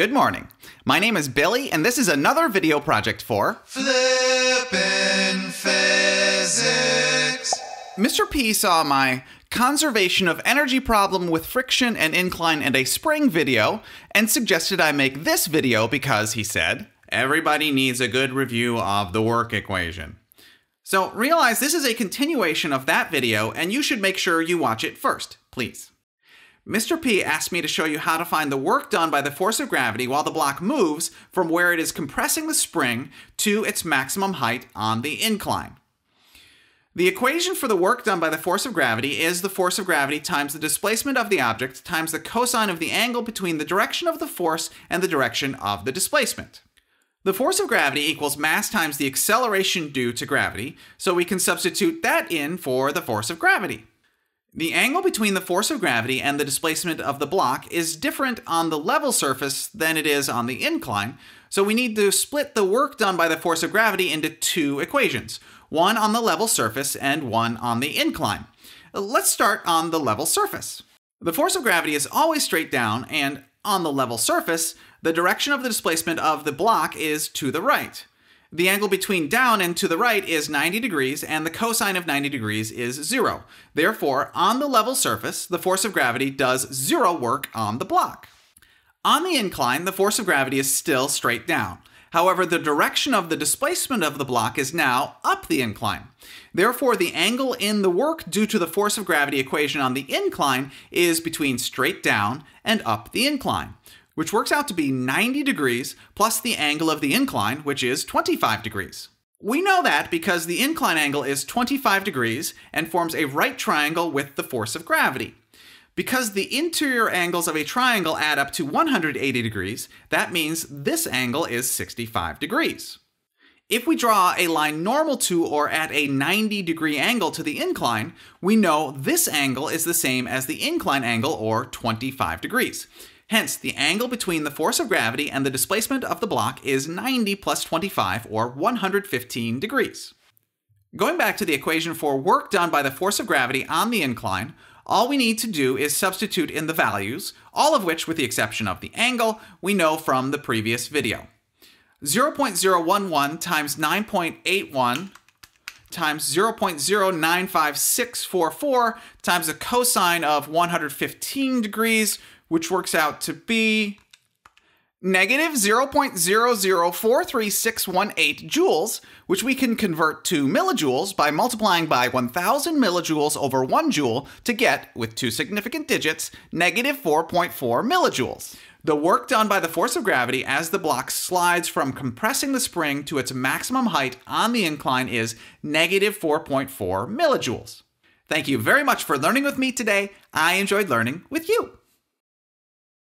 Good morning. My name is Billy, and this is another video project for Flippin' Physics. Mr. P saw my conservation of energy problem with friction and incline and a spring video and suggested I make this video because he said, everybody needs a good review of the work equation. So realize this is a continuation of that video and you should make sure you watch it first, please. Mr. P asked me to show you how to find the work done by the force of gravity while the block moves from where it is compressing the spring to its maximum height on the incline. The equation for the work done by the force of gravity is the force of gravity times the displacement of the object times the cosine of the angle between the direction of the force and the direction of the displacement. The force of gravity equals mass times the acceleration due to gravity, so we can substitute that in for the force of gravity. The angle between the force of gravity and the displacement of the block is different on the level surface than it is on the incline, so we need to split the work done by the force of gravity into two equations, one on the level surface and one on the incline. Let's start on the level surface. The force of gravity is always straight down, and on the level surface, the direction of the displacement of the block is to the right. The angle between down and to the right is 90 degrees, and the cosine of 90 degrees is zero. Therefore, on the level surface, the force of gravity does zero work on the block. On the incline, the force of gravity is still straight down. However, the direction of the displacement of the block is now up the incline. Therefore, the angle in the work due to the force of gravity equation on the incline is between straight down and up the incline which works out to be 90 degrees plus the angle of the incline, which is 25 degrees. We know that because the incline angle is 25 degrees and forms a right triangle with the force of gravity. Because the interior angles of a triangle add up to 180 degrees, that means this angle is 65 degrees. If we draw a line normal to or at a 90 degree angle to the incline, we know this angle is the same as the incline angle or 25 degrees. Hence, the angle between the force of gravity and the displacement of the block is 90 plus 25, or 115 degrees. Going back to the equation for work done by the force of gravity on the incline, all we need to do is substitute in the values, all of which, with the exception of the angle, we know from the previous video. 0.011 times 9.81 times 0.095644 times a cosine of 115 degrees which works out to be negative 0.0043618 joules, which we can convert to millijoules by multiplying by 1000 millijoules over 1 joule to get, with two significant digits, negative 4.4 millijoules. The work done by the force of gravity as the block slides from compressing the spring to its maximum height on the incline is negative 4.4 millijoules. Thank you very much for learning with me today. I enjoyed learning with you.